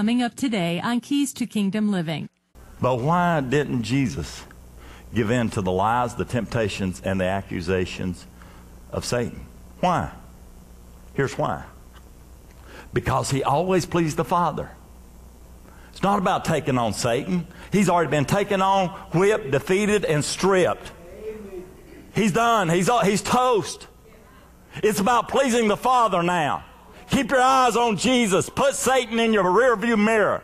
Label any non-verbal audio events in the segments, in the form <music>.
Coming up today on Keys to Kingdom Living. But why didn't Jesus give in to the lies, the temptations, and the accusations of Satan? Why? Here's why. Because he always pleased the Father. It's not about taking on Satan. He's already been taken on, whipped, defeated, and stripped. He's done. He's, he's toast. It's about pleasing the Father now. Keep your eyes on Jesus. Put Satan in your rearview mirror.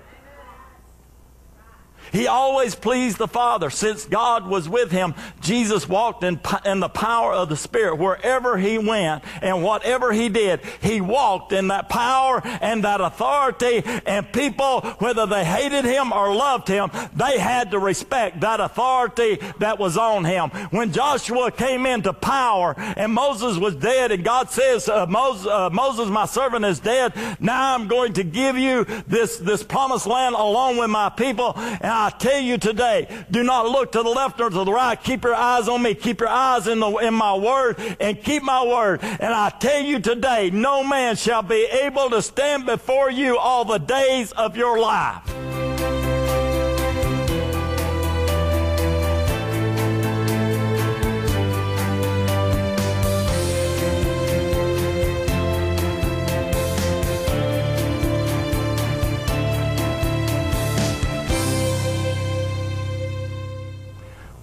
He always pleased the Father. Since God was with him, Jesus walked in, in the power of the Spirit. Wherever he went and whatever he did, he walked in that power and that authority. And people, whether they hated him or loved him, they had to respect that authority that was on him. When Joshua came into power and Moses was dead, and God says, uh, Moses, uh, Moses, my servant, is dead. Now I'm going to give you this, this promised land along with my people. And I tell you today, do not look to the left or to the right. Keep your eyes on me. Keep your eyes in, the, in my word and keep my word. And I tell you today, no man shall be able to stand before you all the days of your life.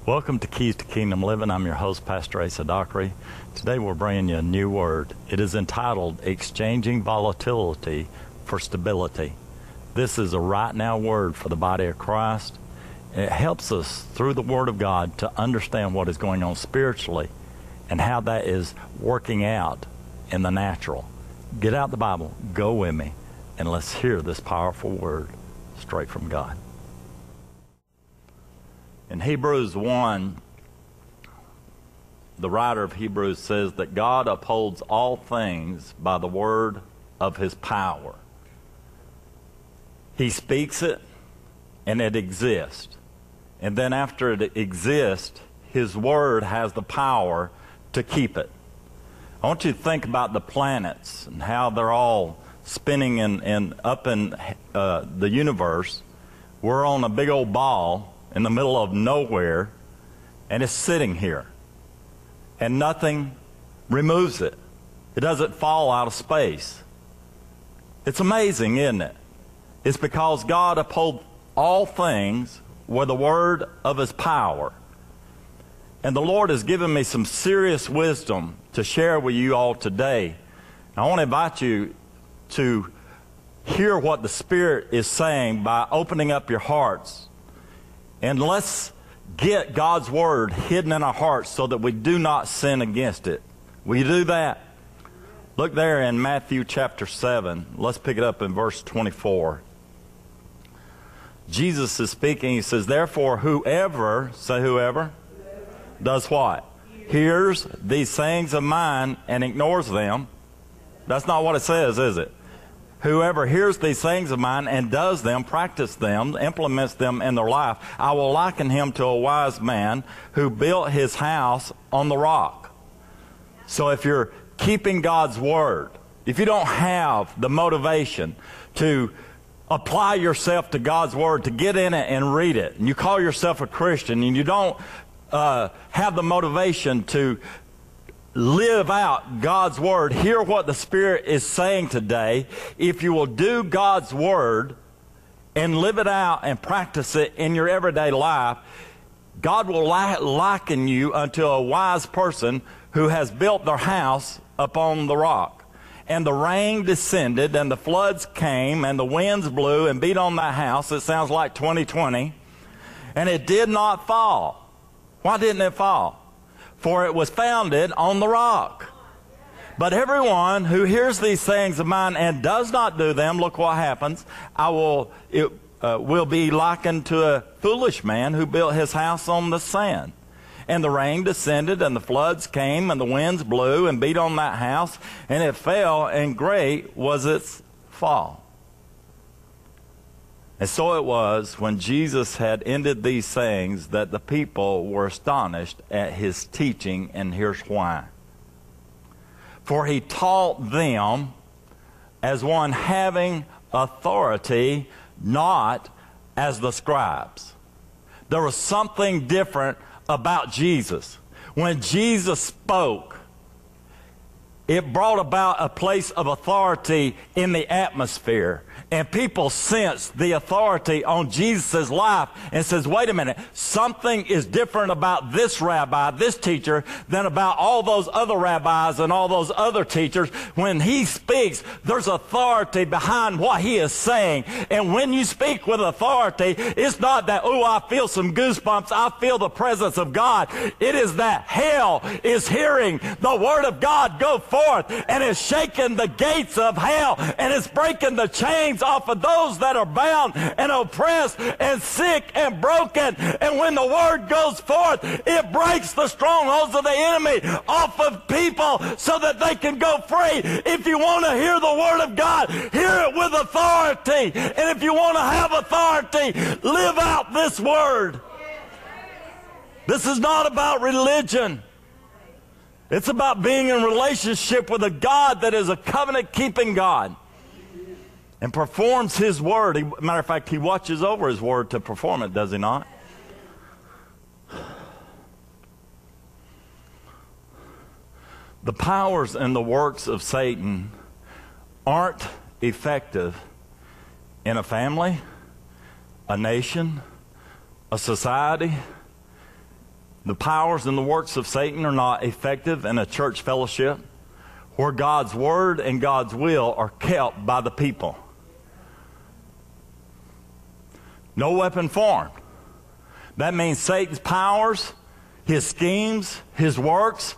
Welcome to Keys to Kingdom Living. I'm your host, Pastor Asa Dockery. Today we're bringing you a new word. It is entitled Exchanging Volatility for Stability. This is a right now word for the body of Christ. It helps us through the Word of God to understand what is going on spiritually and how that is working out in the natural. Get out the Bible, go with me, and let's hear this powerful word straight from God. In Hebrews 1, the writer of Hebrews says that God upholds all things by the word of his power. He speaks it and it exists. And then after it exists, his word has the power to keep it. I want you to think about the planets and how they're all spinning in, in up in uh, the universe. We're on a big old ball in the middle of nowhere and it's sitting here. And nothing removes it. It doesn't fall out of space. It's amazing, isn't it? It's because God upholds all things with the word of his power. And the Lord has given me some serious wisdom to share with you all today. I want to invite you to hear what the Spirit is saying by opening up your hearts and let's get God's word hidden in our hearts so that we do not sin against it. Will you do that? Look there in Matthew chapter 7. Let's pick it up in verse 24. Jesus is speaking. He says, Therefore, whoever, say whoever, does what? Hears these sayings of mine and ignores them. That's not what it says, is it? Whoever hears these things of mine and does them, practice them, implements them in their life, I will liken him to a wise man who built his house on the rock. So if you're keeping God's word, if you don't have the motivation to apply yourself to God's word, to get in it and read it, and you call yourself a Christian, and you don't uh, have the motivation to live out God's word, hear what the Spirit is saying today, if you will do God's word and live it out and practice it in your everyday life, God will liken you unto a wise person who has built their house upon the rock. And the rain descended, and the floods came, and the winds blew and beat on that house. It sounds like 2020. And it did not fall. Why didn't it fall? For it was founded on the rock. But everyone who hears these sayings of mine and does not do them, look what happens. I will, it uh, will be likened to a foolish man who built his house on the sand. And the rain descended, and the floods came, and the winds blew and beat on that house, and it fell, and great was its fall. And so it was when Jesus had ended these sayings that the people were astonished at his teaching, and here's why. For he taught them as one having authority, not as the scribes. There was something different about Jesus. When Jesus spoke, it brought about a place of authority in the atmosphere and people sense the authority on Jesus' life and says, wait a minute, something is different about this rabbi, this teacher, than about all those other rabbis and all those other teachers. When he speaks, there's authority behind what he is saying. And when you speak with authority, it's not that, oh, I feel some goosebumps, I feel the presence of God. It is that hell is hearing the word of God go forth and is shaking the gates of hell and it's breaking the chains off of those that are bound and oppressed and sick and broken. And when the word goes forth, it breaks the strongholds of the enemy off of people so that they can go free. If you want to hear the word of God, hear it with authority. And if you want to have authority, live out this word. This is not about religion. It's about being in relationship with a God that is a covenant keeping God and performs his word. He, matter of fact, he watches over his word to perform it, does he not? The powers and the works of Satan aren't effective in a family, a nation, a society. The powers and the works of Satan are not effective in a church fellowship where God's word and God's will are kept by the people. No weapon formed. That means Satan's powers, his schemes, his works,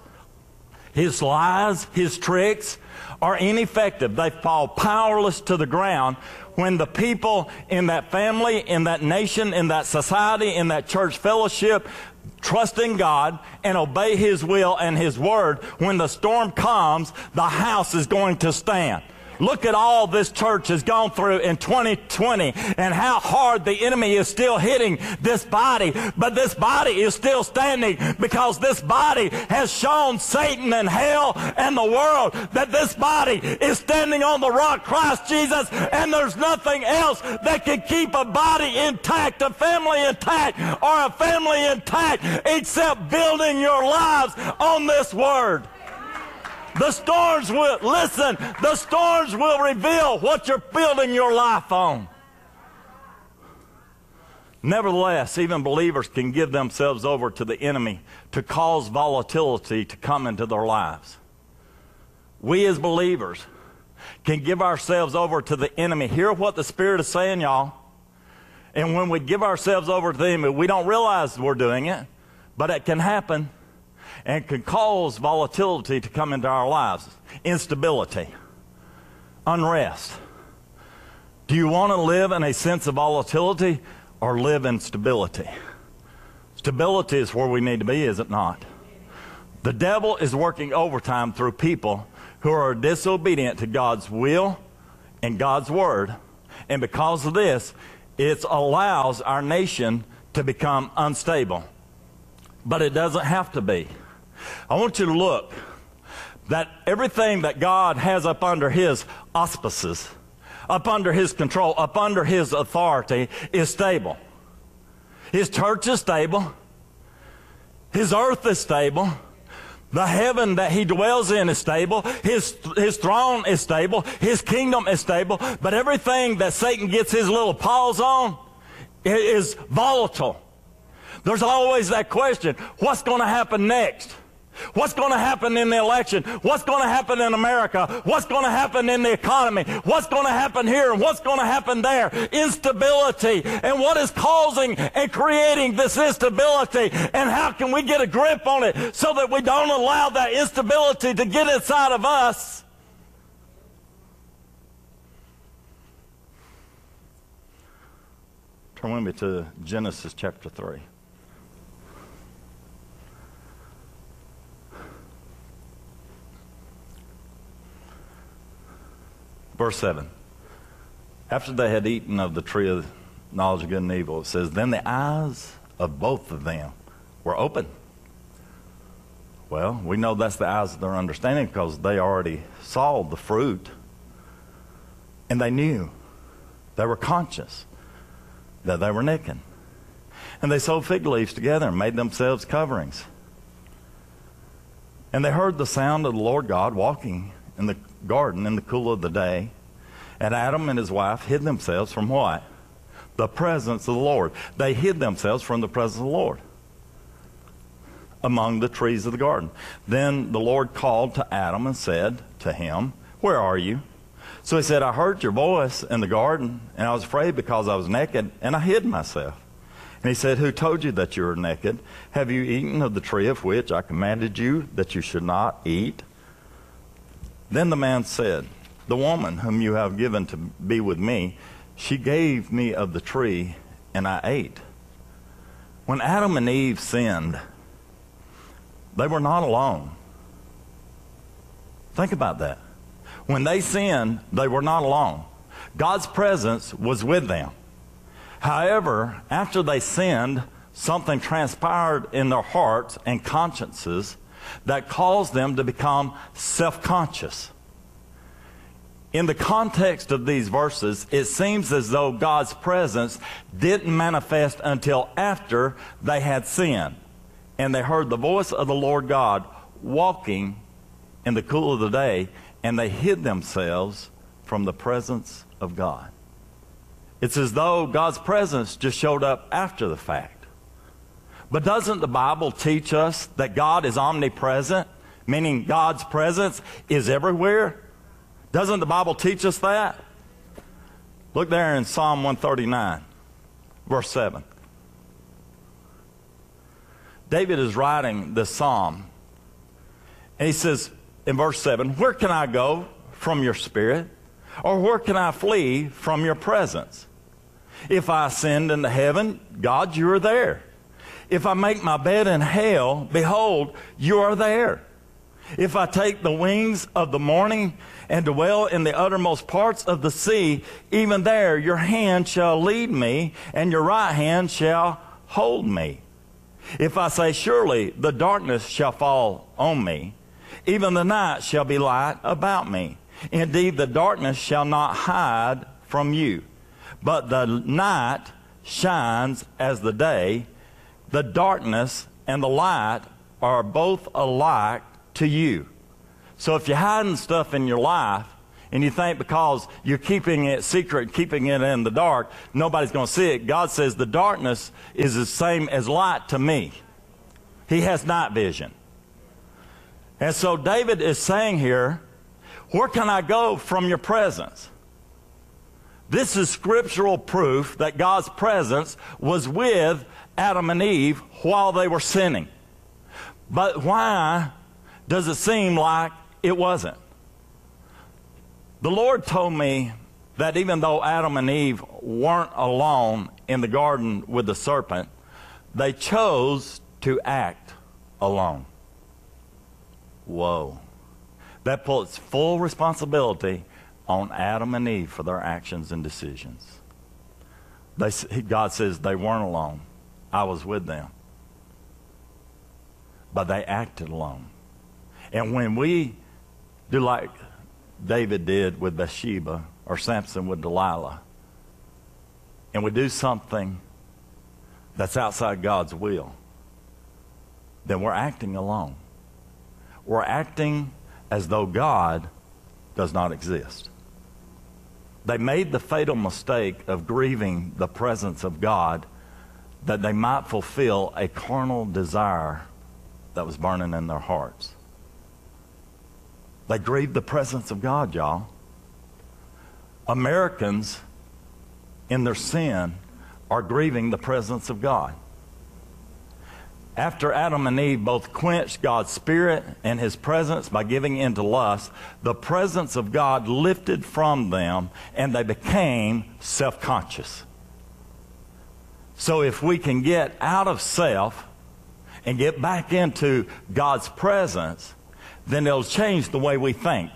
his lies, his tricks are ineffective. They fall powerless to the ground when the people in that family, in that nation, in that society, in that church fellowship trust in God and obey His will and His word. When the storm comes, the house is going to stand. Look at all this church has gone through in 2020 and how hard the enemy is still hitting this body. But this body is still standing because this body has shown Satan and hell and the world that this body is standing on the rock Christ Jesus and there's nothing else that can keep a body intact, a family intact, or a family intact except building your lives on this word. The storms will, listen, the storms will reveal what you're building your life on. Nevertheless, even believers can give themselves over to the enemy to cause volatility to come into their lives. We as believers can give ourselves over to the enemy. Hear what the Spirit is saying, y'all. And when we give ourselves over to the enemy, we don't realize we're doing it, but it can happen and can cause volatility to come into our lives instability, unrest. Do you want to live in a sense of volatility or live in stability? Stability is where we need to be, is it not? The devil is working overtime through people who are disobedient to God's will and God's word. And because of this, it allows our nation to become unstable. But it doesn't have to be. I want you to look that everything that God has up under his auspices, up under his control, up under his authority is stable. His church is stable. His earth is stable. The heaven that he dwells in is stable. His, his throne is stable. His kingdom is stable. But everything that Satan gets his little paws on is volatile. There's always that question, what's going to happen next? What's going to happen in the election? What's going to happen in America? What's going to happen in the economy? What's going to happen here? And what's going to happen there? Instability. And what is causing and creating this instability? And how can we get a grip on it so that we don't allow that instability to get inside of us? Turn with me to Genesis chapter 3. Verse 7. After they had eaten of the tree of knowledge of good and evil, it says, Then the eyes of both of them were open. Well, we know that's the eyes of their understanding because they already saw the fruit and they knew They were conscious that they were naked. And they sewed fig leaves together and made themselves coverings. And they heard the sound of the Lord God walking in the garden in the cool of the day. And Adam and his wife hid themselves from what? The presence of the Lord. They hid themselves from the presence of the Lord among the trees of the garden. Then the Lord called to Adam and said to him, Where are you? So he said, I heard your voice in the garden, and I was afraid because I was naked, and I hid myself. And he said, Who told you that you were naked? Have you eaten of the tree of which I commanded you that you should not eat? Then the man said, The woman whom you have given to be with me, she gave me of the tree, and I ate. When Adam and Eve sinned, they were not alone. Think about that. When they sinned, they were not alone. God's presence was with them. However, after they sinned, something transpired in their hearts and consciences that caused them to become self conscious. In the context of these verses, it seems as though God's presence didn't manifest until after they had sinned and they heard the voice of the Lord God walking in the cool of the day, and they hid themselves from the presence of God. It's as though God's presence just showed up after the fact. But doesn't the Bible teach us that God is omnipresent, meaning God's presence is everywhere? Doesn't the Bible teach us that? Look there in Psalm 139, verse 7. David is writing this psalm. And he says in verse 7 Where can I go from your spirit? Or where can I flee from your presence? If I ascend into heaven, God, you are there. If I make my bed in hell, behold, you are there. If I take the wings of the morning and dwell in the uttermost parts of the sea, even there your hand shall lead me, and your right hand shall hold me. If I say, Surely the darkness shall fall on me, even the night shall be light about me. Indeed, the darkness shall not hide from you, but the night shines as the day. The darkness and the light are both alike to you. So if you're hiding stuff in your life, and you think because you're keeping it secret, keeping it in the dark, nobody's going to see it. God says the darkness is the same as light to me. He has night vision. And so David is saying here, where can I go from your presence? This is scriptural proof that God's presence was with Adam and Eve while they were sinning. But why does it seem like it wasn't? The Lord told me that even though Adam and Eve weren't alone in the garden with the serpent, they chose to act alone. Whoa. That puts full responsibility on Adam and Eve for their actions and decisions. They, God says they weren't alone. I was with them. But they acted alone. And when we do like David did with Bathsheba or Samson with Delilah, and we do something that's outside God's will, then we're acting alone. We're acting as though God does not exist. They made the fatal mistake of grieving the presence of God that they might fulfill a carnal desire that was burning in their hearts. They grieved the presence of God, y'all. Americans, in their sin, are grieving the presence of God. After Adam and Eve both quenched God's spirit and his presence by giving in to lust, the presence of God lifted from them and they became self conscious. So if we can get out of self and get back into God's presence, then it'll change the way we think.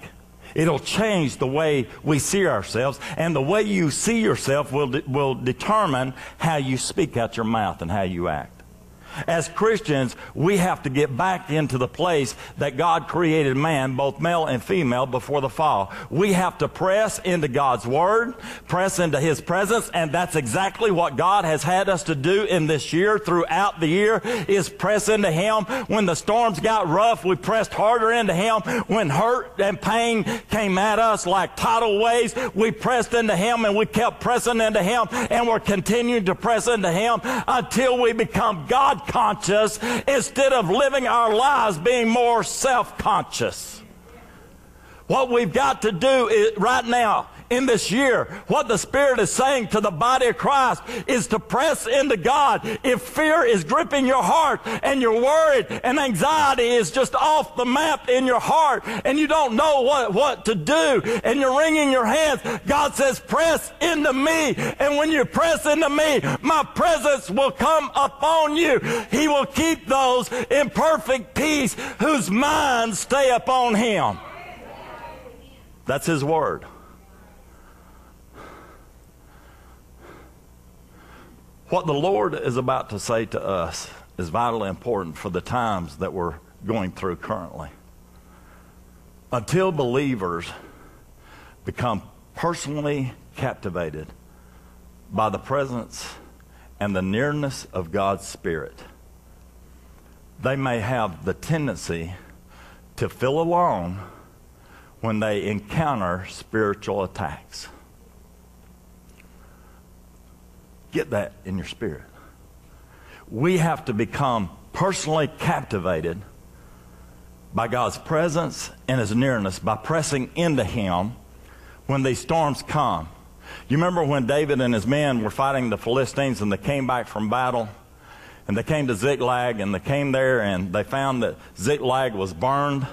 It'll change the way we see ourselves, and the way you see yourself will, de- will determine how you speak out your mouth and how you act. As Christians, we have to get back into the place that God created man, both male and female, before the fall. We have to press into God's Word, press into His presence, and that's exactly what God has had us to do in this year, throughout the year, is press into Him. When the storms got rough, we pressed harder into Him. When hurt and pain came at us like tidal waves, we pressed into Him and we kept pressing into Him, and we're continuing to press into Him until we become God conscious instead of living our lives being more self conscious. What we've got to do is, right now in this year, what the Spirit is saying to the body of Christ is to press into God. If fear is gripping your heart and you're worried and anxiety is just off the map in your heart and you don't know what, what to do and you're wringing your hands, God says, press into me. And when you press into me, my presence will come upon you. He will keep those in perfect peace whose minds stay upon Him. That's His word. What the Lord is about to say to us is vitally important for the times that we're going through currently. Until believers become personally captivated by the presence and the nearness of God's Spirit, they may have the tendency to feel alone when they encounter spiritual attacks. Get that in your spirit. We have to become personally captivated by God's presence and His nearness by pressing into Him when these storms come. You remember when David and his men were fighting the Philistines and they came back from battle? And they came to Ziklag and they came there and they found that Ziklag was burned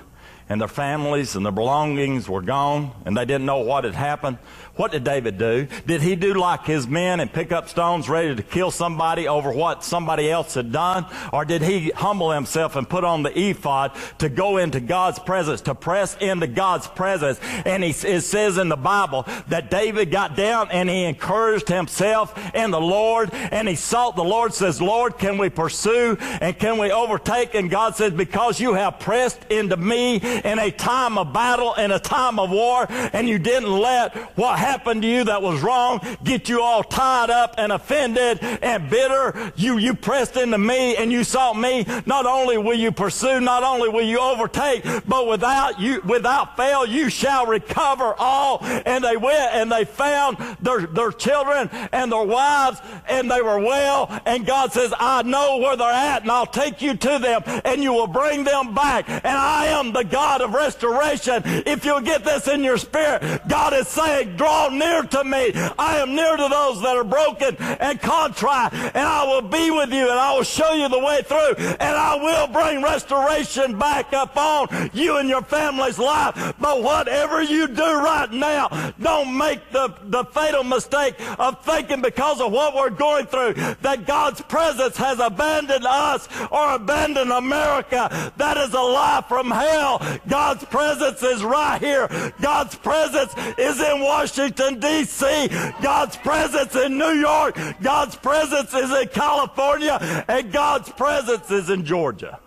and their families and their belongings were gone and they didn't know what had happened. What did David do? Did he do like his men and pick up stones ready to kill somebody over what somebody else had done? Or did he humble himself and put on the ephod to go into God's presence, to press into God's presence? And he, it says in the Bible that David got down and he encouraged himself in the Lord and he sought the Lord, says, Lord, can we pursue and can we overtake? And God says, because you have pressed into me in a time of battle, in a time of war, and you didn't let what happened to you that was wrong get you all tied up and offended and bitter. You, you pressed into me and you sought me. Not only will you pursue, not only will you overtake, but without you, without fail, you shall recover all. And they went and they found their, their children and their wives and they were well. And God says, I know where they're at and I'll take you to them and you will bring them back. And I am the God of restoration. If you'll get this in your spirit, God is saying, draw draw near to me. I am near to those that are broken and contrite, and I will be with you, and I will show you the way through, and I will bring restoration back upon you and your family's life. But whatever you do right now, don't make the, the fatal mistake of thinking because of what we're going through that God's presence has abandoned us or abandoned America. That is a lie from hell. God's presence is right here. God's presence is in Washington. D.C. God's presence in New York. God's presence is in California. And God's presence is in Georgia.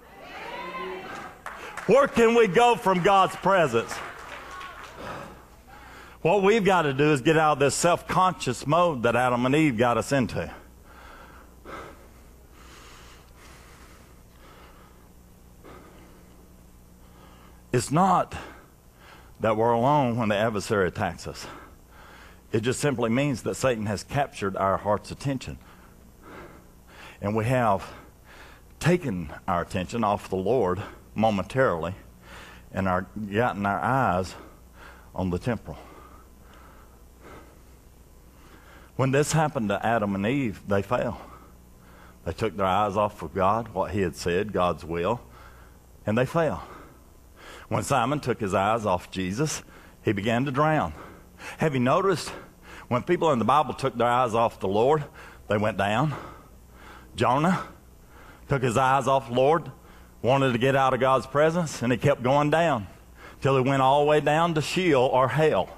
Where can we go from God's presence? What we've got to do is get out of this self conscious mode that Adam and Eve got us into. It's not that we're alone when the adversary attacks us. It just simply means that Satan has captured our heart's attention. And we have taken our attention off the Lord momentarily and our, gotten our eyes on the temporal. When this happened to Adam and Eve, they fell. They took their eyes off of God, what He had said, God's will, and they fell. When Simon took his eyes off Jesus, he began to drown. Have you noticed when people in the Bible took their eyes off the Lord, they went down? Jonah took his eyes off the Lord, wanted to get out of God's presence, and he kept going down till he went all the way down to Sheol or hell.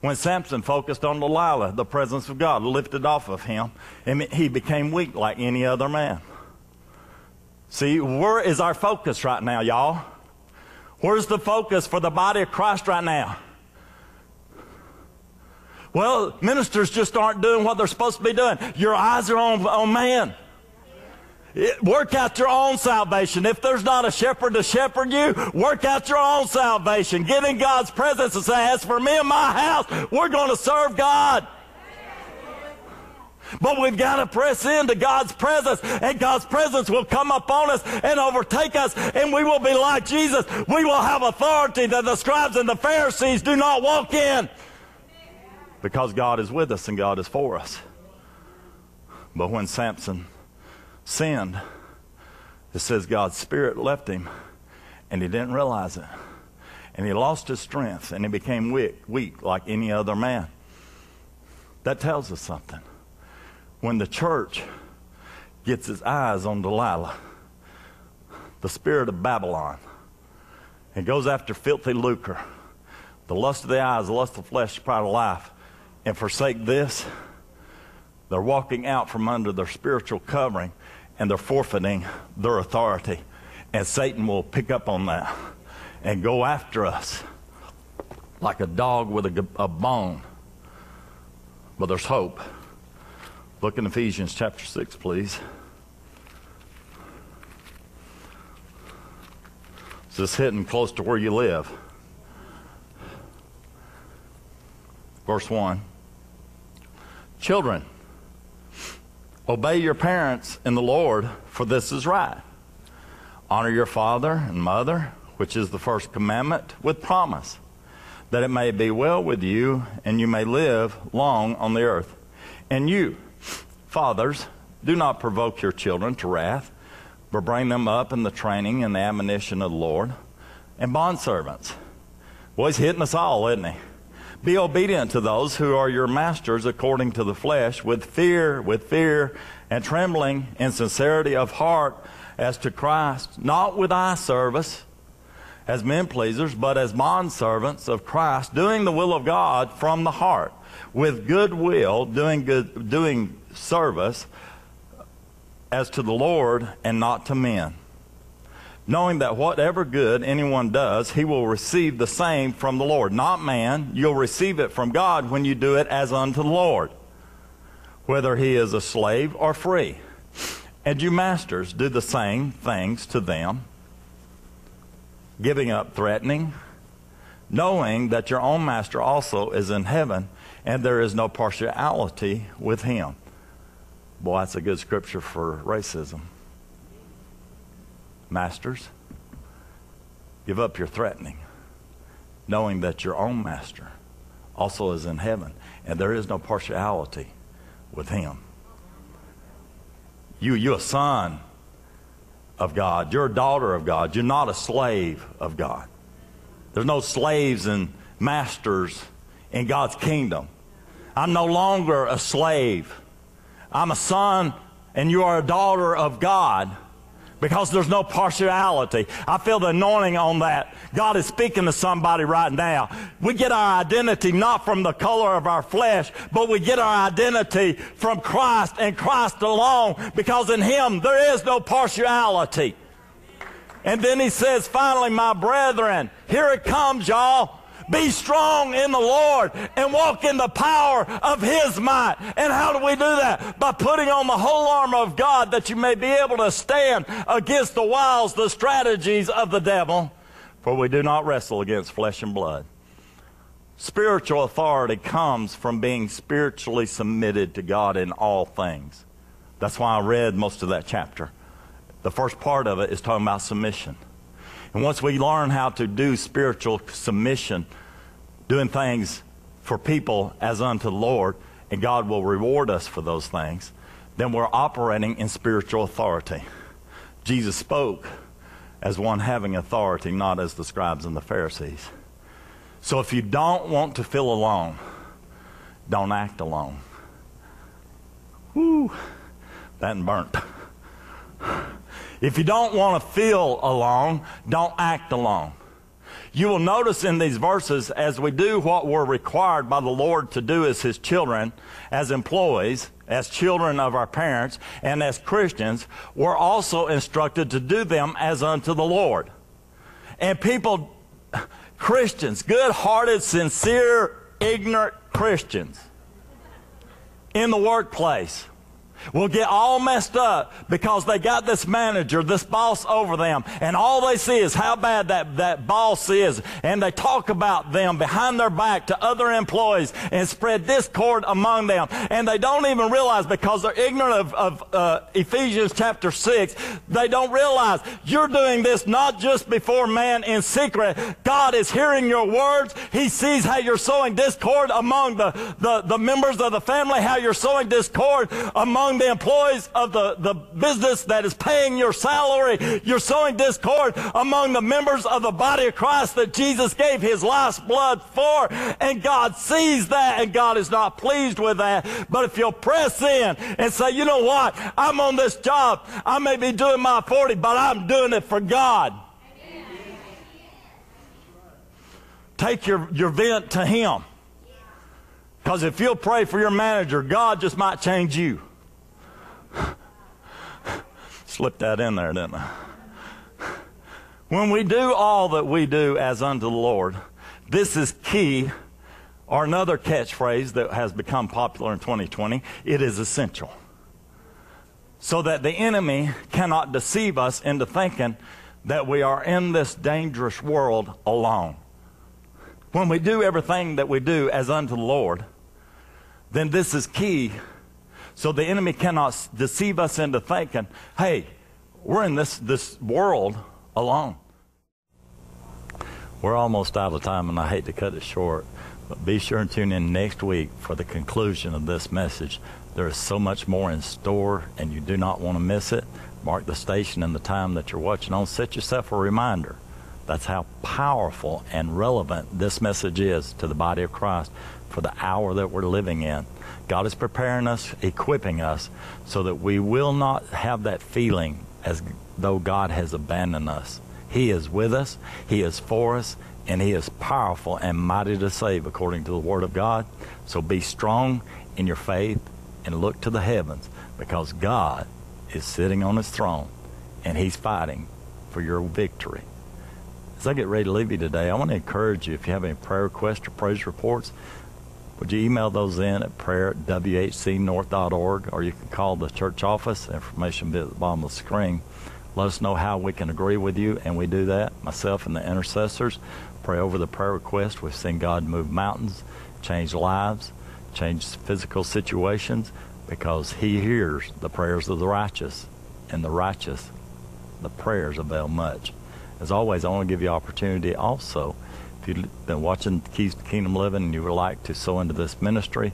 When Samson focused on Delilah, the presence of God lifted off of him, and he became weak like any other man. See, where is our focus right now, y'all? Where's the focus for the body of Christ right now? Well, ministers just aren't doing what they're supposed to be doing. Your eyes are on, on man. It, work out your own salvation. If there's not a shepherd to shepherd you, work out your own salvation. Get in God's presence and say, as for me and my house, we're going to serve God. But we've got to press into God's presence, and God's presence will come upon us and overtake us, and we will be like Jesus. We will have authority that the scribes and the Pharisees do not walk in. Because God is with us and God is for us. But when Samson sinned, it says God's spirit left him and he didn't realize it. And he lost his strength and he became weak, weak like any other man. That tells us something. When the church gets its eyes on Delilah, the spirit of Babylon, and goes after filthy lucre, the lust of the eyes, the lust of the flesh, the pride of life, and forsake this, they're walking out from under their spiritual covering and they're forfeiting their authority. And Satan will pick up on that and go after us like a dog with a, a bone. But there's hope. Look in Ephesians chapter 6, please. This is this hitting close to where you live? Verse 1. Children, obey your parents in the Lord, for this is right. Honor your father and mother, which is the first commandment, with promise, that it may be well with you and you may live long on the earth. And you, fathers, do not provoke your children to wrath, but bring them up in the training and the admonition of the Lord. And bondservants. Well, he's hitting us all, isn't he? Be obedient to those who are your masters according to the flesh, with fear, with fear and trembling and sincerity of heart as to Christ, not with eye service as men pleasers, but as bond servants of Christ, doing the will of God from the heart, with good will, doing good, doing service as to the Lord and not to men knowing that whatever good anyone does, he will receive the same from the Lord. Not man, you'll receive it from God when you do it as unto the Lord, whether he is a slave or free. And you masters do the same things to them, giving up threatening, knowing that your own master also is in heaven, and there is no partiality with him. Boy, that's a good scripture for racism. Masters, give up your threatening, knowing that your own master also is in heaven, and there is no partiality with him. You, you're a son of God. You're a daughter of God. You're not a slave of God. There's no slaves and masters in God's kingdom. I'm no longer a slave. I'm a son, and you are a daughter of God because there's no partiality. I feel the anointing on that. God is speaking to somebody right now. We get our identity not from the color of our flesh, but we get our identity from Christ and Christ alone because in Him there is no partiality. And then He says, finally, my brethren, here it comes, y'all. Be strong in the Lord and walk in the power of His might. And how do we do that? By putting on the whole armor of God that you may be able to stand against the wiles, the strategies of the devil. For we do not wrestle against flesh and blood. Spiritual authority comes from being spiritually submitted to God in all things. That's why I read most of that chapter. The first part of it is talking about submission. And once we learn how to do spiritual submission, doing things for people as unto the Lord, and God will reward us for those things, then we're operating in spiritual authority. Jesus spoke as one having authority, not as the scribes and the Pharisees. So if you don't want to feel alone, don't act alone. Whoo, that burnt. If you don't want to feel alone, don't act alone. you will notice in these verses, as we do what we're required by the Lord to do as His children, as employees, as children of our parents, and as Christians, we're also instructed to do them as unto the Lord. And people, Christians, good hearted, sincere, ignorant Christians in the workplace will get all messed up because they got this manager, this boss over them, and all they see is how bad that, that boss is. And they talk about them behind their back to other employees and spread discord among them. And they don't even realize because they're ignorant of, of uh, Ephesians chapter 6, they don't realize you're doing this not just before man in secret. God is hearing your words. He sees how you're sowing discord among the, the, the members of the family, how you're sowing discord among among the employees of the, the business that is paying your salary. You're sowing discord among the members of the body of Christ that Jesus gave his last blood for. And God sees that and God is not pleased with that. But if you'll press in and say, you know what? I'm on this job. I may be doing my 40, but I'm doing it for God. Take your, your vent to Him. Because if you'll pray for your manager, God just might change you. <laughs> Slipped that in there, didn't I? When we do all that we do as unto the Lord, this is key, or another catchphrase that has become popular in 2020 it is essential. So that the enemy cannot deceive us into thinking that we are in this dangerous world alone. When we do everything that we do as unto the Lord, then this is key so the enemy cannot deceive us into thinking, hey, we're in this, this world alone. We're almost out of time, and I hate to cut it short, but be sure and tune in next week for the conclusion of this message. There is so much more in store, and you do not want to miss it. Mark the station and the time that you're watching on. Set yourself a reminder. That's how powerful and relevant this message is to the body of Christ for the hour that we're living in. God is preparing us, equipping us, so that we will not have that feeling as though God has abandoned us. He is with us, He is for us, and He is powerful and mighty to save according to the Word of God. So be strong in your faith and look to the heavens because God is sitting on His throne and He's fighting for your victory. As I get ready to leave you today, I want to encourage you if you have any prayer requests or praise reports, would you email those in at prayer at whcnorth.org or you can call the church office. Information will be at the bottom of the screen. Let us know how we can agree with you, and we do that. Myself and the intercessors pray over the prayer request. We've seen God move mountains, change lives, change physical situations because He hears the prayers of the righteous, and the righteous, the prayers avail much. As always, I want to give you opportunity also if you've been watching Keys to Kingdom Living and you would like to sow into this ministry,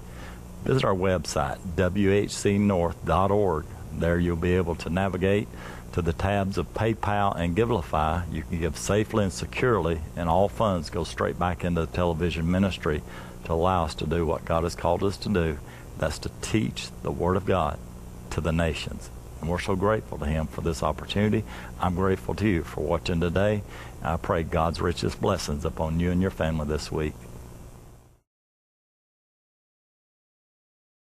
visit our website, whcnorth.org. There you'll be able to navigate to the tabs of PayPal and Givelify. You can give safely and securely, and all funds go straight back into the television ministry to allow us to do what God has called us to do. That's to teach the Word of God to the nations. And we're so grateful to Him for this opportunity. I'm grateful to you for watching today. I pray God's richest blessings upon you and your family this week.